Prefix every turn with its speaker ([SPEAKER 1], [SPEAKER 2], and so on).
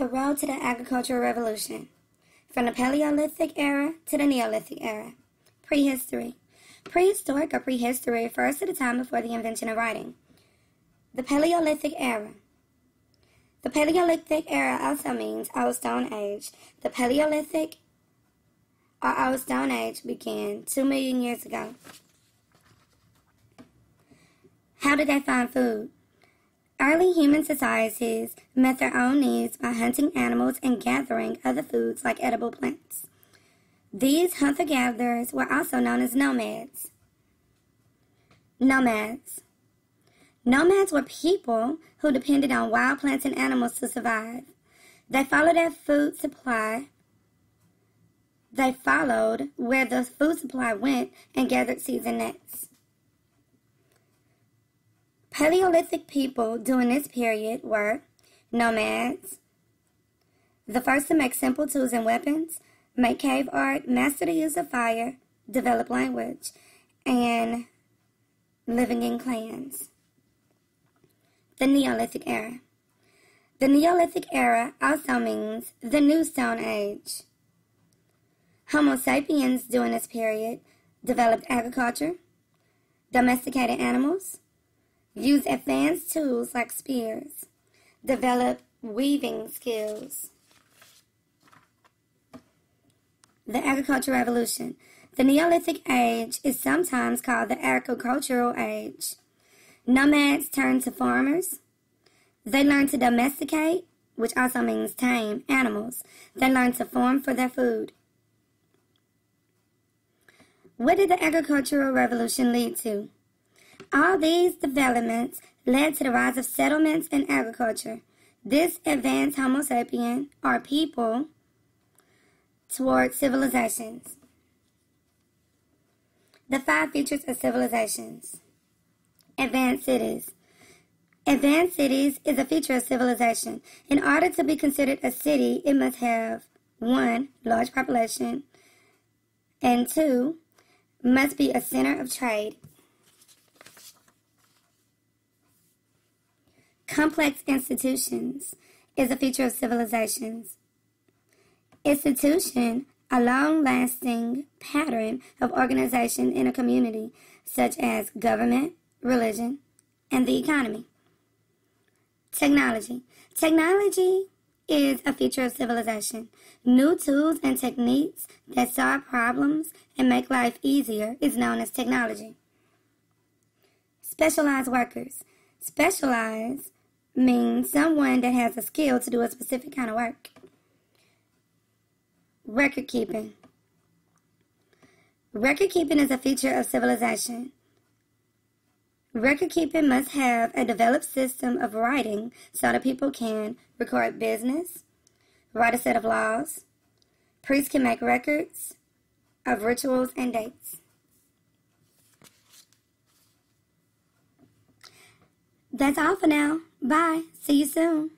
[SPEAKER 1] The road to the agricultural revolution. From the Paleolithic era to the Neolithic era. Prehistory. Prehistoric or prehistory refers to the time before the invention of writing. The Paleolithic era. The Paleolithic era also means Old Stone Age. The Paleolithic or Old Stone Age began two million years ago. How did they find food? Early human societies met their own needs by hunting animals and gathering other foods like edible plants. These hunter gatherers were also known as nomads. Nomads. Nomads were people who depended on wild plants and animals to survive. They followed their food supply. They followed where the food supply went and gathered seeds and nuts. Paleolithic people during this period were nomads, the first to make simple tools and weapons, make cave art, master the use of fire, develop language, and living in clans. The Neolithic era. The Neolithic era also means the New Stone Age. Homo sapiens during this period developed agriculture, domesticated animals, used advanced tools like spears, develop weaving skills. The Agricultural Revolution. The Neolithic Age is sometimes called the Agricultural Age. Nomads turned to farmers. They learned to domesticate, which also means tame, animals. They learned to farm for their food. What did the Agricultural Revolution lead to? All these developments led to the rise of settlements and agriculture. This advanced Homo sapien, or people, toward civilizations. The five features of civilizations. Advanced cities. Advanced cities is a feature of civilization. In order to be considered a city, it must have one, large population, and two, must be a center of trade. Complex institutions is a feature of civilizations. Institution, a long-lasting pattern of organization in a community, such as government, religion, and the economy. Technology. Technology is a feature of civilization. New tools and techniques that solve problems and make life easier is known as technology. Specialized workers. Specialized means someone that has a skill to do a specific kind of work. Record keeping. Record keeping is a feature of civilization. Record keeping must have a developed system of writing so that people can record business, write a set of laws. Priests can make records of rituals and dates. That's all for now. Bye. See you soon.